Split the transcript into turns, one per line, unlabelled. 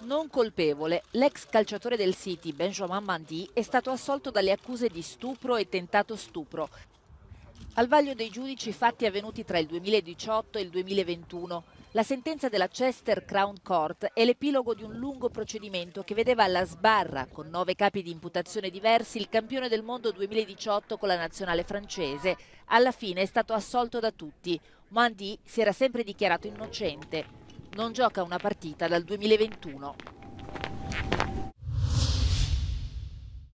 Non colpevole, l'ex calciatore del City, Benjamin Mandi, è stato assolto dalle accuse di stupro e tentato stupro. Al vaglio dei giudici fatti avvenuti tra il 2018 e il 2021, la sentenza della Chester Crown Court è l'epilogo di un lungo procedimento che vedeva alla sbarra, con nove capi di imputazione diversi, il campione del mondo 2018 con la nazionale francese. Alla fine è stato assolto da tutti. Mandi si era sempre dichiarato innocente. Non gioca una partita dal 2021.